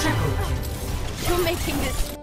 Triple kill. You're making this